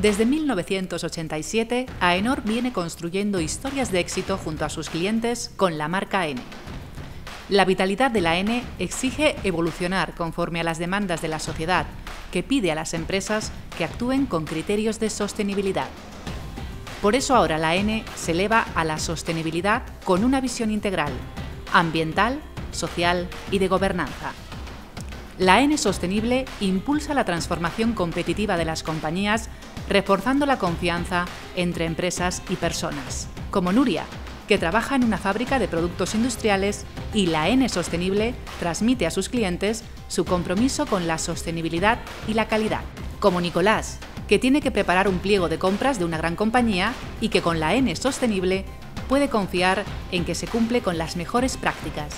Desde 1987, AENOR viene construyendo historias de éxito junto a sus clientes con la marca N. La vitalidad de la N exige evolucionar conforme a las demandas de la sociedad, que pide a las empresas que actúen con criterios de sostenibilidad. Por eso ahora la N se eleva a la sostenibilidad con una visión integral, ambiental, social y de gobernanza. La N Sostenible impulsa la transformación competitiva de las compañías, reforzando la confianza entre empresas y personas, como Nuria, que trabaja en una fábrica de productos industriales y la N Sostenible transmite a sus clientes su compromiso con la sostenibilidad y la calidad, como Nicolás, que tiene que preparar un pliego de compras de una gran compañía y que con la N Sostenible puede confiar en que se cumple con las mejores prácticas,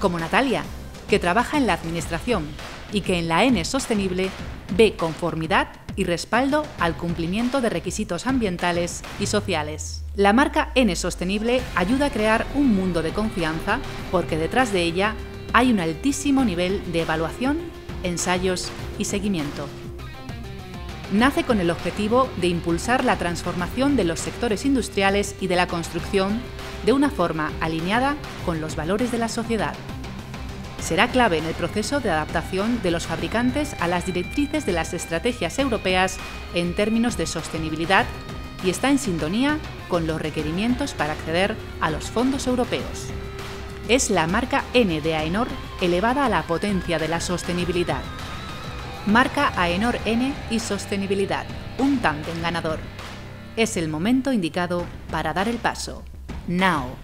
como Natalia, que trabaja en la Administración y que en la N Sostenible ve conformidad y respaldo al cumplimiento de requisitos ambientales y sociales. La marca N Sostenible ayuda a crear un mundo de confianza porque detrás de ella hay un altísimo nivel de evaluación, ensayos y seguimiento. Nace con el objetivo de impulsar la transformación de los sectores industriales y de la construcción de una forma alineada con los valores de la sociedad será clave en el proceso de adaptación de los fabricantes a las directrices de las estrategias europeas en términos de sostenibilidad y está en sintonía con los requerimientos para acceder a los fondos europeos. Es la marca N de AENOR elevada a la potencia de la sostenibilidad. Marca AENOR N y sostenibilidad, un tándem ganador. Es el momento indicado para dar el paso. Now.